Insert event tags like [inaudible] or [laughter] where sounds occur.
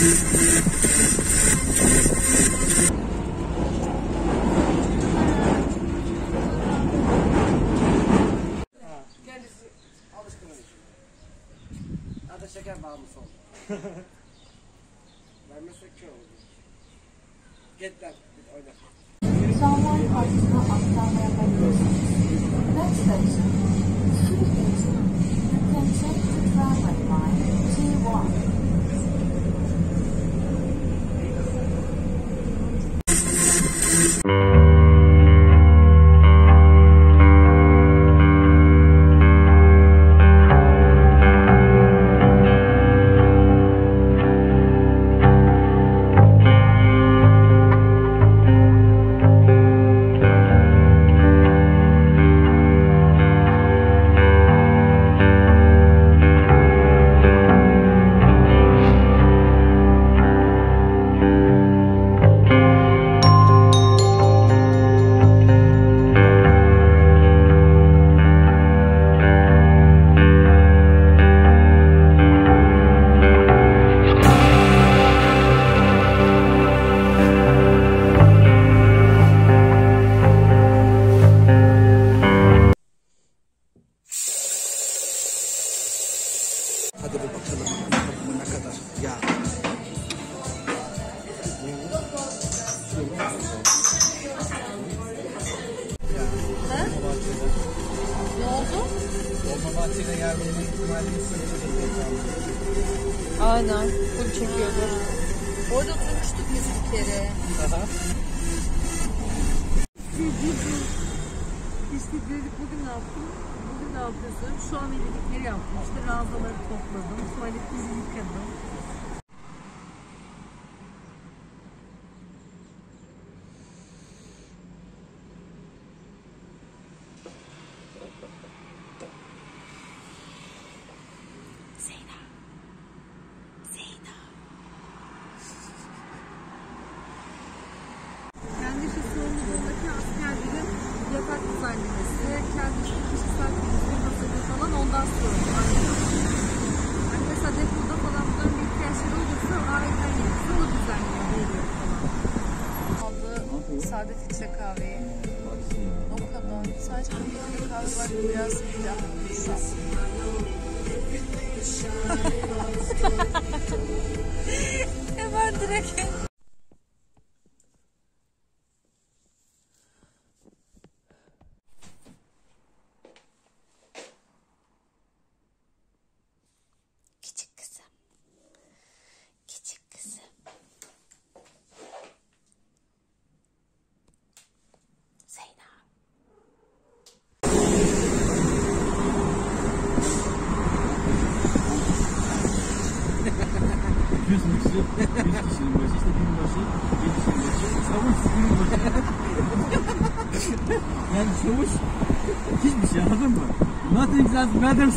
Hatta şeker bağımlısı oldu. Vermesek kör olur. Git lan, git oyna. Dağlar arkasına aktarmaya bakıyorsunuz. Next station, Sürük Station, Attention to Tramway Line T1. Hadi bir bakalım. Bu ne kadar? Ya. Ne oldu? Dolmabahçe'de yer verme ihtimalini. Aynen. Full çekiyordu. Orada oturmuştuk biz bir kere. Aha. İşte dedik bugün ne yaptım? Ne yapıyorsun? Şu an dedikleri yaptım. İşte ranzaları topladım. Tuvaletleri yıkadım. Ondan sorumlu. Hani falan bir ihtiyaçları olursa aileden gelirse o düzenliyor, veriyor. Aldı sade kahveyi. O kadar. Sadece bir filtre kahve var. Biraz bir [laughs] Hemen direkt 100 kişi, 100 kişinin başı, işte bin başı, bin kişinin başı, çavuş, bin başı. yani çavuş hiçbir şey anladın mı? Nothing else matters.